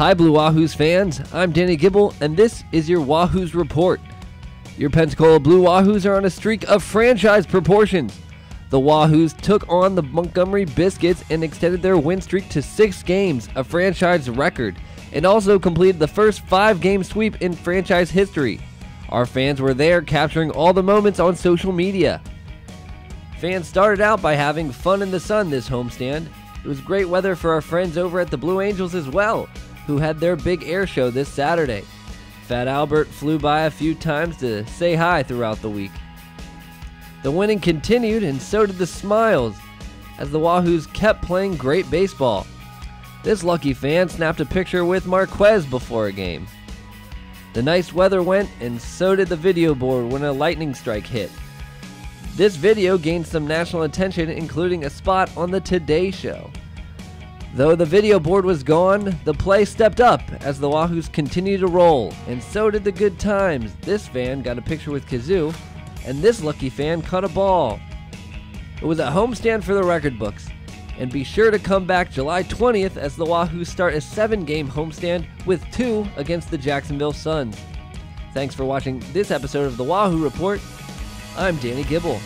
Hi, Blue Wahoos fans. I'm Danny Gibble, and this is your Wahoos Report. Your Pensacola Blue Wahoos are on a streak of franchise proportions. The Wahoos took on the Montgomery Biscuits and extended their win streak to six games, a franchise record, and also completed the first five game sweep in franchise history. Our fans were there capturing all the moments on social media. Fans started out by having fun in the sun this homestand. It was great weather for our friends over at the Blue Angels as well, who had their big air show this Saturday. Fat Albert flew by a few times to say hi throughout the week. The winning continued, and so did the smiles, as the Wahoos kept playing great baseball. This lucky fan snapped a picture with Marquez before a game. The nice weather went, and so did the video board when a lightning strike hit. This video gained some national attention, including a spot on The Today Show. Though the video board was gone, the play stepped up as the Wahoos continued to roll, and so did the good times. This fan got a picture with Kazoo, and this lucky fan caught a ball. It was a homestand for the record books. And be sure to come back July 20th as the Wahoos start a seven game homestand with two against the Jacksonville Suns. Thanks for watching this episode of the Wahoo Report. I'm Danny Gibble.